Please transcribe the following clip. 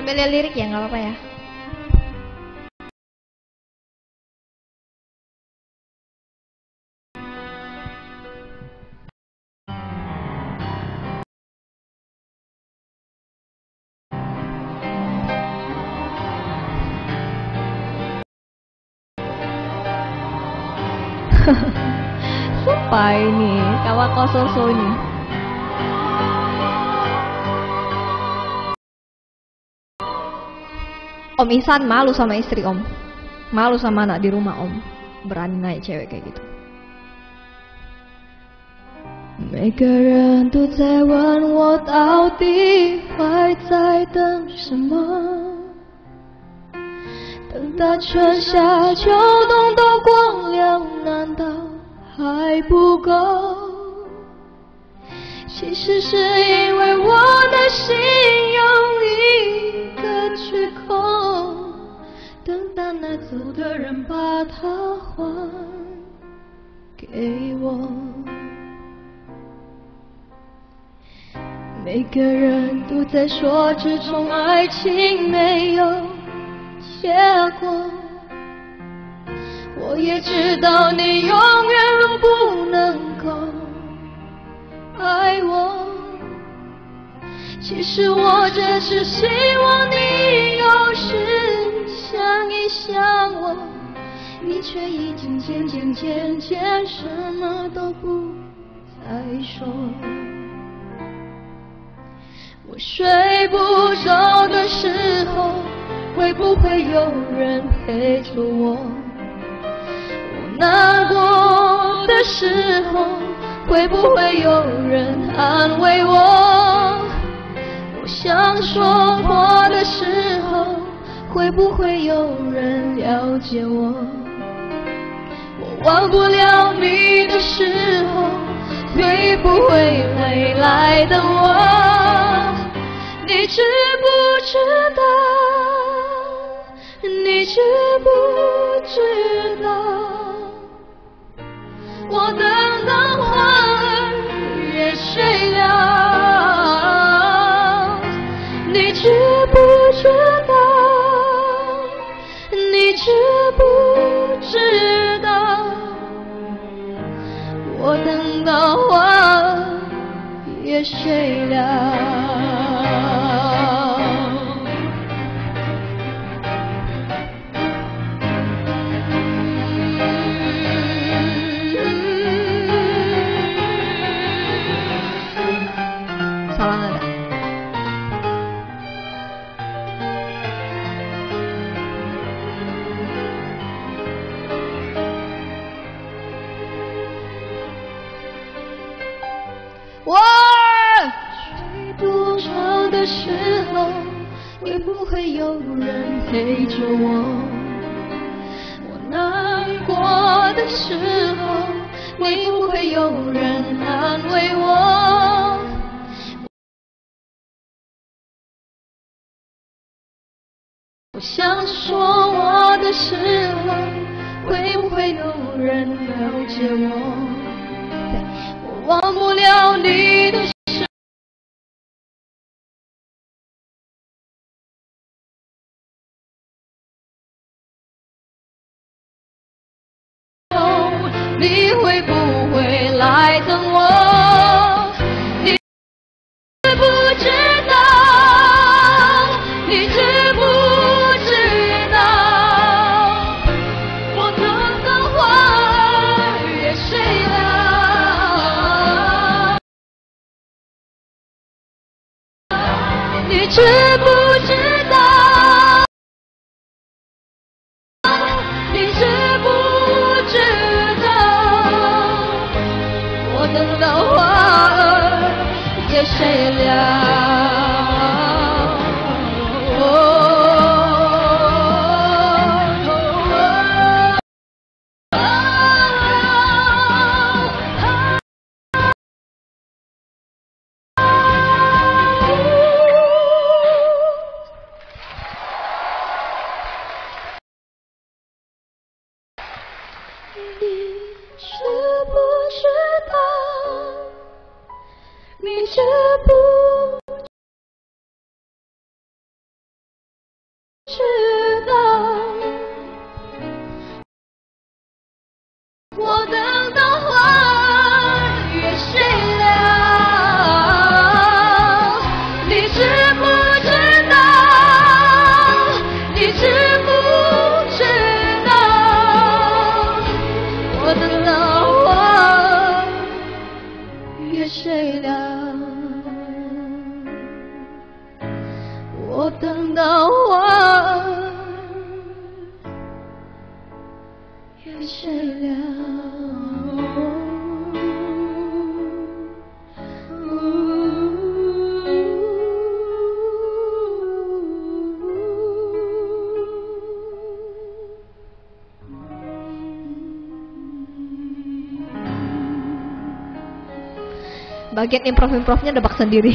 Lihat lirik ya, nggak apa-apa ya. Sumpah ini, Kawakososo Om Ihsan malu sama istri om Malu sama anak di rumah om Berani naik cewek kayak gitu 每个人都在问我到底还在等什么？等到春夏秋冬都光 走的人把它还给我。每个人都在说这种爱情没有结果，我也知道你永远不能够爱我。其实我只是希望你有时想我，你却已经渐渐渐渐什么都不再说。我睡不着的时候，会不会有人陪着我？我难过的时候，会不会有人安慰我？我想说话的时候，会不会有人了解我？我忘不了你的时候，会不会回来的我？你知不知道？你知不知道？我的知道？我等到花儿也睡了。Salah nada. Wow! 睡不着的时候，会不会有人陪着我？我难过的时候，会不会有人安慰我？我想说我的时候，会不会有人了解我？忘不了你的了你知不知道？你却不知谁了。我等到花儿也谢了。Bagian improv improvnya debak sendiri